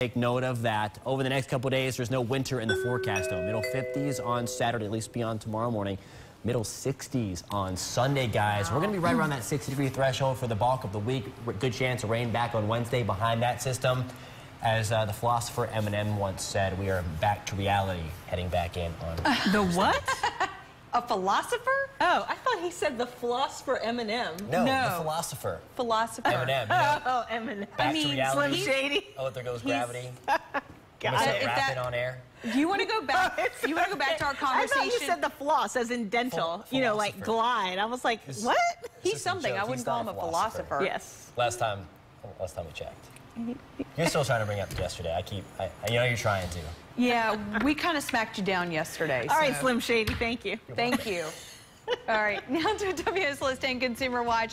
Take note of that. Over the next couple days, there's no winter in the forecast, though. Middle 50s on Saturday, at least beyond tomorrow morning. Middle 60s on Sunday, guys. We're going to be right around that 60 degree threshold for the bulk of the week. Good chance of rain back on Wednesday behind that system. As uh, the philosopher Eminem once said, we are back to reality, heading back in on. The what? A philosopher? Oh, I thought he said the philosopher Eminem. No, No. the philosopher. Philosopher. Eminem. You know, Oh, Eminem. back mean, to reality. Slim Shady. Oh, there goes He's- gravity. God. Can If that- on air? Do you want to go back? you want to go back to our conversation? I thought you said the floss as in dental, Phil- you know, like glide. I was like, This- what? He's This is a something. I wouldn't He's call him a a philosopher. philosopher. Yes. Last time, last time we checked. You're still trying to bring up yesterday. I keep, I, I- you know, you're trying to. Yeah, we kind of smacked you down yesterday. All right, so- Slim Shady, thank you. Thank you. All right, now to WSLS and Consumer Watch.